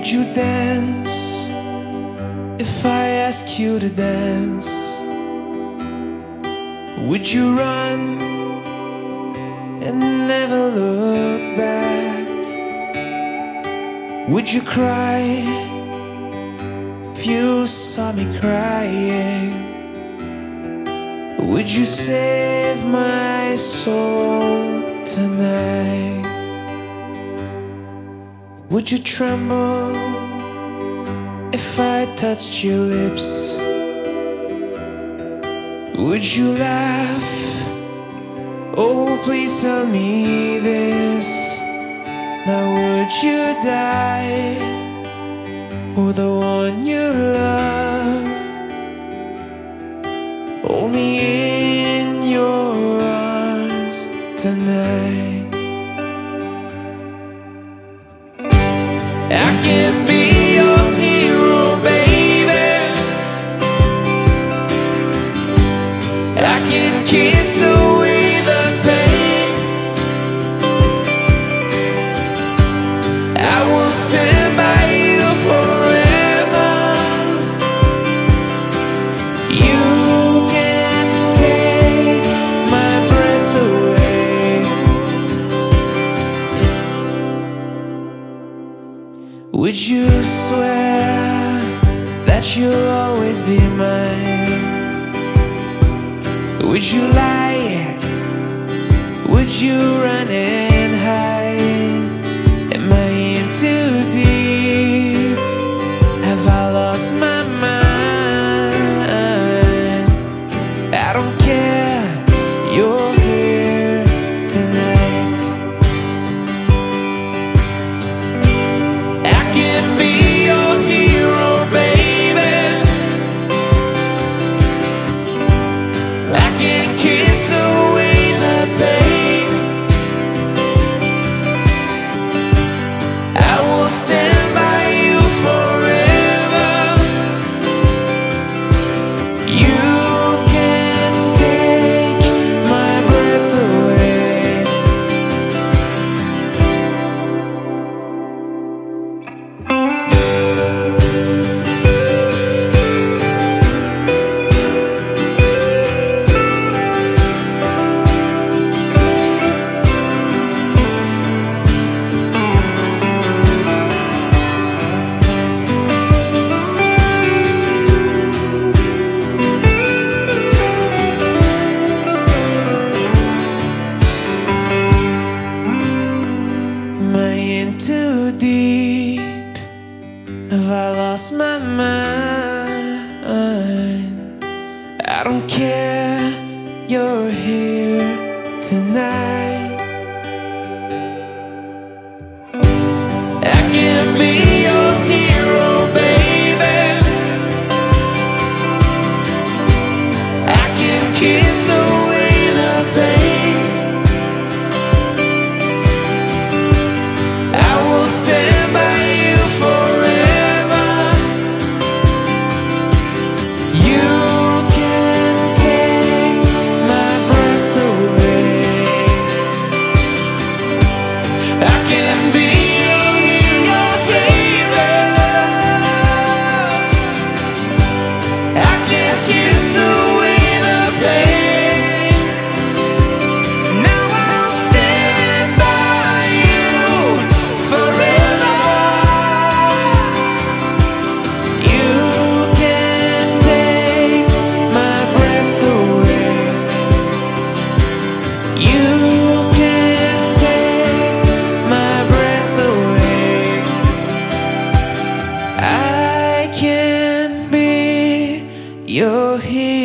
Would you dance if I ask you to dance? Would you run and never look back? Would you cry if you saw me crying? Would you save my soul tonight? Would you tremble if I touched your lips? Would you laugh? Oh, please tell me this. Now, would you die for the one you love? Hold me in your arms tonight. Kiss away Would you swear that you'll always be mine? Would you lie? Would you run and mind? I don't care, you're I can be your hero.